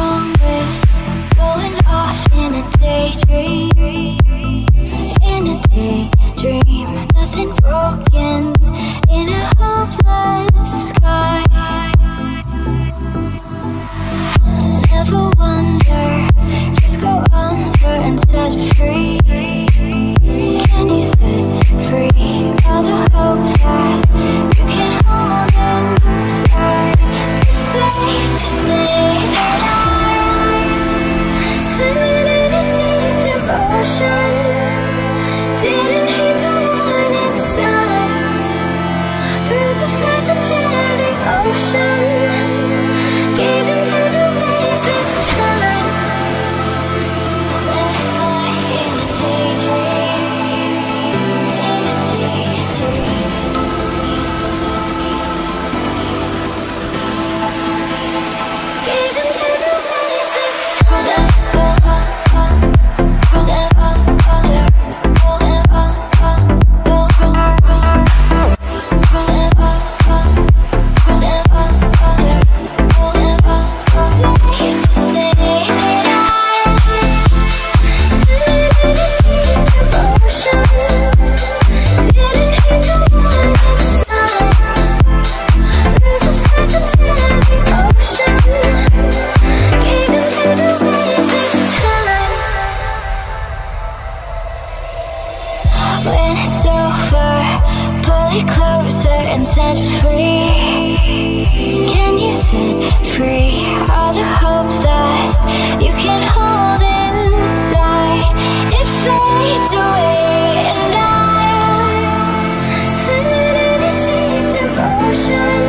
wrong with didn't set free? Can you set free all the hope that you can hold inside? It fades away, and I'm swimming in a deep devotion.